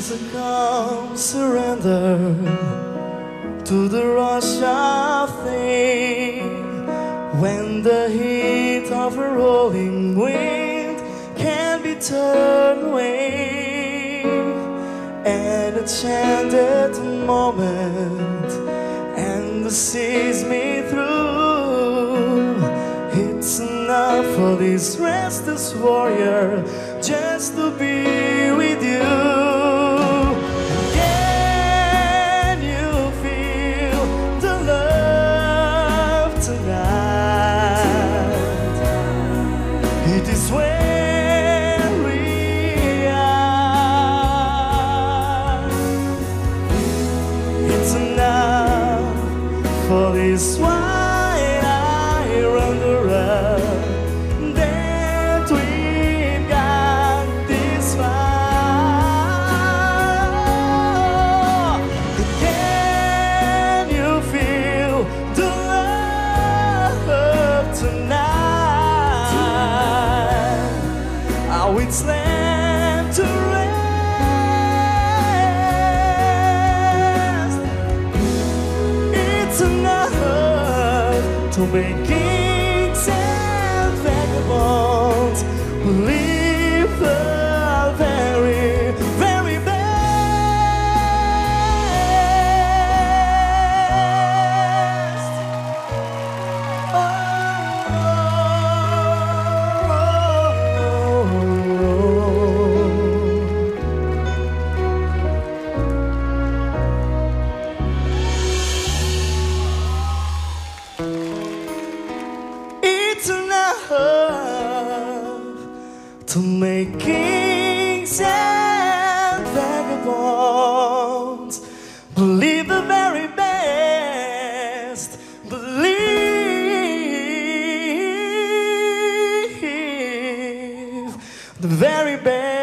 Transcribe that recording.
is a calm surrender to the rush of things. When the heat of a rolling wind can be turned away and a enchanted moment and the sees me through. It's enough for this restless warrior just to be Enough for this why I run around that we've got this far. Can you feel the love tonight? It's left to to make kings It's enough to make kings and vagabonds believe the very best. Believe the very best.